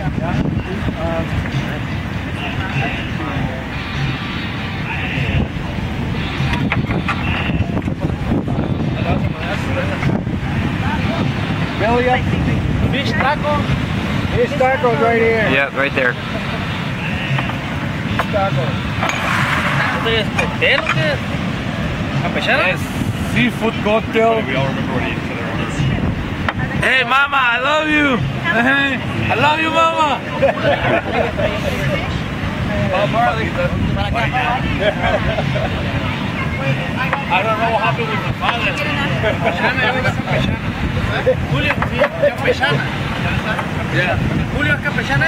Billy up. Fish taco. Here's tacos right here. Yeah, right there. Tacos. ¿Esto es cóctel o qué es? ¿Campechana? Yes, seafood cocktail. We all remember what each other. Hey, mama, I love you. I love you, mama. Oh, Marley. I don't know what happened with my father. Campechana, yo era campechana. Julio, sí, campechana. Yeah. Julio esto?